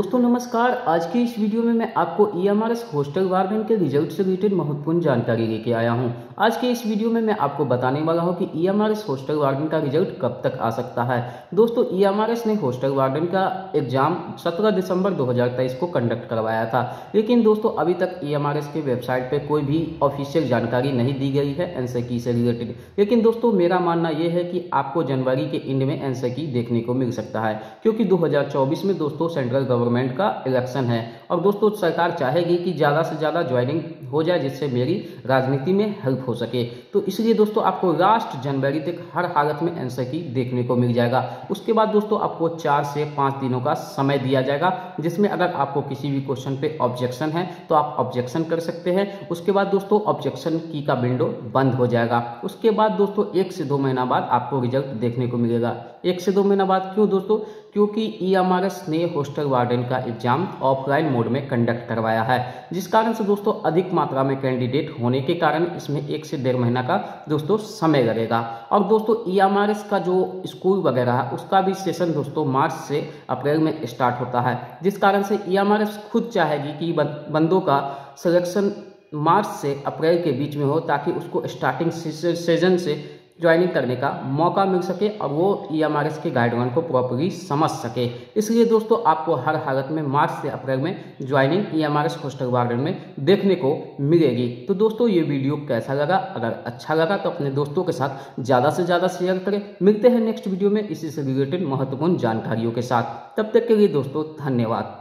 दोस्तों, नमस्कार। आज की इस वीडियो में मैं आपको E M R S hostel warden के रिज़ल्ट से रिलेटेड महत्वपूर्ण जानकारी लेके आया हूँ। आज के इस वीडियो में मैं आपको बताने वाला हूँ कि E M R S hostel warden का रिज़ल्ट कब तक आ सकता है। दोस्तों ई एम आर एस ने हॉस्टल वार्डन का एग्ज़ाम 17 दिसंबर 2023 को कंडक्ट करवाया था। लेकिन दोस्तों, अभी तक ई एम आर एस के वेबसाइट पर कोई भी ऑफिशियल जानकारी नहीं दी गई है एन से रिलेटेड लेकिन दोस्तों, मेरा मानना यह है कि आपको जनवरी के एंड में एन देखने को मिल सकता है। क्योंकि दो हज़ार चौबीस में दोस्तों सेंट्रल गवर्नमेंट गवर्नमेंट का इलेक्शन है। और दोस्तों, सरकार चाहेगी कि ज़्यादा से ज़्यादा ज्वाइनिंग हो जाए, जिससे मेरी राजनीति में हेल्प हो सके। तो इसलिए दोस्तों, आपको लास्ट जनवरी तक हर हालत में एनसर की देखने को मिल जाएगा। उसके बाद दोस्तों, आपको चार से पाँच दिनों का समय दिया जाएगा, जिसमें अगर आपको किसी भी क्वेश्चन पे ऑब्जेक्शन है तो आप ऑब्जेक्शन कर सकते हैं। उसके बाद दोस्तों ऑब्जेक्शन की का विंडो बंद हो जाएगा। उसके बाद दोस्तों, एक से दो महीना बाद आपको रिज़ल्ट देखने को मिलेगा। एक से दो महीना बाद क्यों दोस्तों? क्योंकि ई एम आर एस ने हॉस्टल वार्डन का एग्ज़ाम ऑफलाइन मोड में कंडक्ट करवाया है, जिस कारण से दोस्तों अधिक मात्रा में कैंडिडेट होने के कारण इसमें एक से डेढ़ महीना का दोस्तों समय लगेगा। और दोस्तों, ई एम आर एस का जो स्कूल वगैरह है, उसका भी सेशन दोस्तों मार्च से अप्रैल में स्टार्ट होता है, जिस कारण से ई एम आर एस खुद चाहेगी कि बंदों का सिलेक्शन मार्च से अप्रैल के बीच में हो, ताकि उसको स्टार्टिंग सीज़न से ज्वाइनिंग करने का मौका मिल सके और वो ई एम आर एस के गाइडलाइन को प्रॉपरली समझ सके। इसलिए दोस्तों, आपको हर हालत में मार्च से अप्रैल में joining E M R S hostel warden में देखने को मिलेगी। तो दोस्तों, ये वीडियो कैसा लगा? अगर अच्छा लगा तो अपने दोस्तों के साथ ज़्यादा से ज़्यादा शेयर करें। मिलते हैं नेक्स्ट वीडियो में इसी से रिलेटेड महत्वपूर्ण जानकारियों के साथ। तब तक के लिए दोस्तों, धन्यवाद।